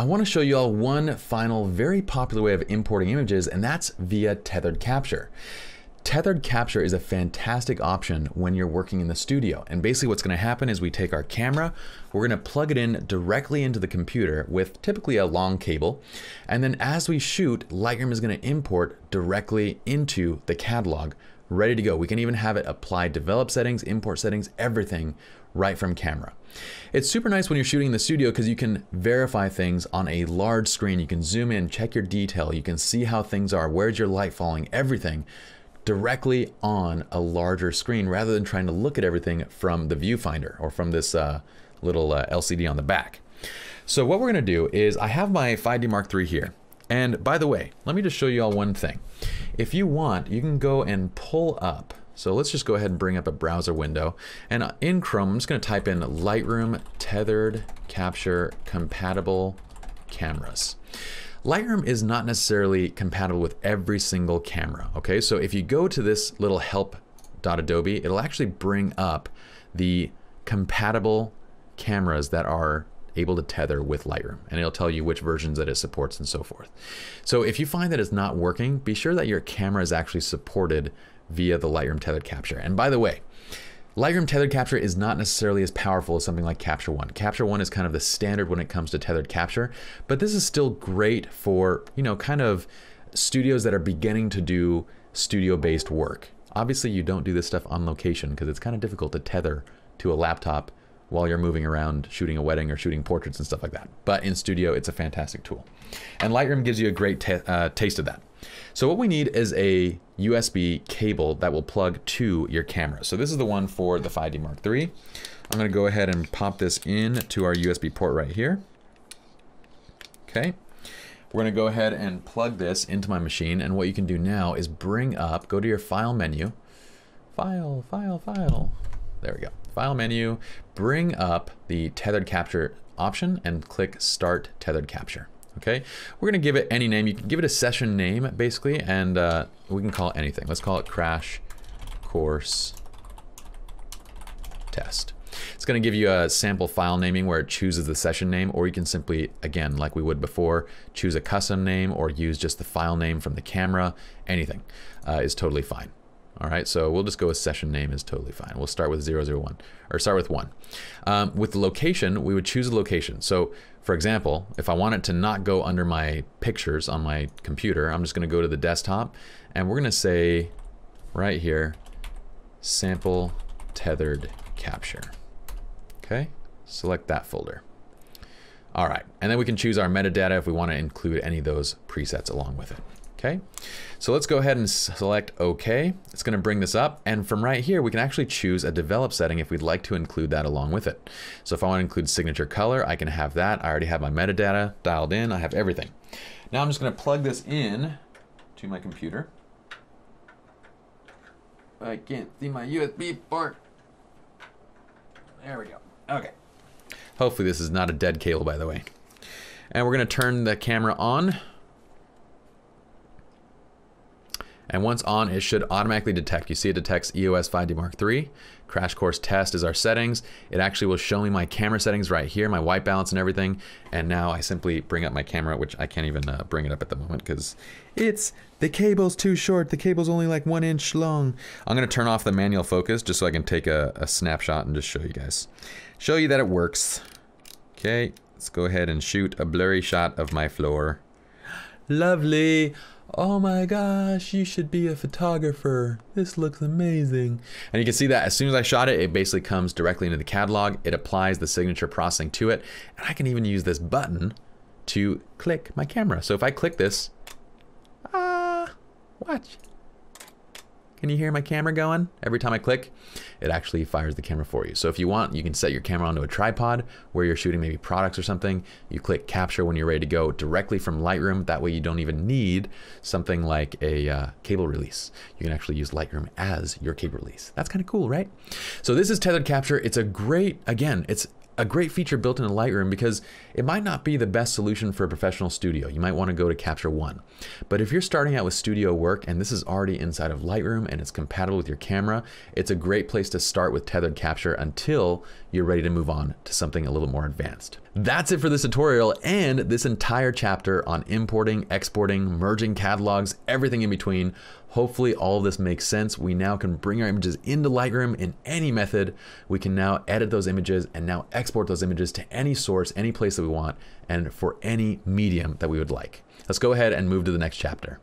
I want to show you all one final very popular way of importing images, and that's via tethered capture. Tethered capture is a fantastic option when you're working in the studio. And basically what's gonna happen is we take our camera, we're gonna plug it in directly into the computer with typically a long cable. And then as we shoot, Lightroom is gonna import directly into the catalog, ready to go. We can even have it apply develop settings, import settings, everything right from camera. It's super nice when you're shooting in the studio because you can verify things on a large screen. You can zoom in, check your detail, you can see how things are, where's your light falling, everything directly on a larger screen rather than trying to look at everything from the viewfinder or from this uh, little uh, LCD on the back. So what we're gonna do is I have my 5D Mark III here. And by the way, let me just show you all one thing. If you want, you can go and pull up so let's just go ahead and bring up a browser window. And in Chrome, I'm just gonna type in Lightroom tethered capture compatible cameras. Lightroom is not necessarily compatible with every single camera, okay? So if you go to this little help.adobe, it'll actually bring up the compatible cameras that are able to tether with Lightroom and it'll tell you which versions that it supports and so forth. So if you find that it's not working, be sure that your camera is actually supported via the Lightroom tethered capture. And by the way, Lightroom tethered capture is not necessarily as powerful as something like Capture One. Capture One is kind of the standard when it comes to tethered capture, but this is still great for, you know, kind of studios that are beginning to do studio-based work. Obviously, you don't do this stuff on location because it's kind of difficult to tether to a laptop while you're moving around shooting a wedding or shooting portraits and stuff like that. But in studio, it's a fantastic tool. And Lightroom gives you a great uh, taste of that. So what we need is a USB cable that will plug to your camera. So this is the one for the 5D Mark III. I'm gonna go ahead and pop this in to our USB port right here. Okay. We're gonna go ahead and plug this into my machine. And what you can do now is bring up, go to your file menu, file, file, file. There we go. File menu, bring up the tethered capture option and click start tethered capture okay? We're gonna give it any name. You can give it a session name, basically, and uh, we can call it anything. Let's call it crash course test. It's gonna give you a sample file naming where it chooses the session name, or you can simply, again, like we would before, choose a custom name or use just the file name from the camera. Anything uh, is totally fine. All right, so we'll just go with session name is totally fine. We'll start with 001, or start with 1. Um, with the location, we would choose a location. So for example, if I want it to not go under my pictures on my computer, I'm just going to go to the desktop and we're going to say right here, sample tethered capture. Okay, select that folder. All right, and then we can choose our metadata if we want to include any of those presets along with it. Okay, so let's go ahead and select OK. It's going to bring this up. And from right here, we can actually choose a develop setting if we'd like to include that along with it. So if I want to include signature color, I can have that. I already have my metadata dialed in. I have everything. Now I'm just going to plug this in to my computer. I can't see my USB port. There we go. Okay. Hopefully this is not a dead cable, by the way. And we're going to turn the camera on. And once on, it should automatically detect. You see it detects EOS 5D Mark III. Crash course test is our settings. It actually will show me my camera settings right here, my white balance and everything. And now I simply bring up my camera, which I can't even uh, bring it up at the moment because it's, the cable's too short. The cable's only like one inch long. I'm gonna turn off the manual focus just so I can take a, a snapshot and just show you guys. Show you that it works. Okay, let's go ahead and shoot a blurry shot of my floor. Lovely oh my gosh, you should be a photographer. This looks amazing. And you can see that as soon as I shot it, it basically comes directly into the catalog. It applies the signature processing to it. And I can even use this button to click my camera. So if I click this, ah, watch. Can you hear my camera going? Every time I click, it actually fires the camera for you. So if you want, you can set your camera onto a tripod where you're shooting maybe products or something. You click capture when you're ready to go directly from Lightroom. That way you don't even need something like a uh, cable release. You can actually use Lightroom as your cable release. That's kind of cool, right? So this is tethered capture. It's a great, again, it's a great feature built into Lightroom because it might not be the best solution for a professional studio. You might want to go to Capture One. But if you're starting out with studio work and this is already inside of Lightroom and it's compatible with your camera, it's a great place to start with tethered capture until you're ready to move on to something a little more advanced. That's it for this tutorial and this entire chapter on importing, exporting, merging catalogs, everything in between. Hopefully all of this makes sense. We now can bring our images into Lightroom in any method. We can now edit those images and now export those images to any source, any place that we want, and for any medium that we would like. Let's go ahead and move to the next chapter.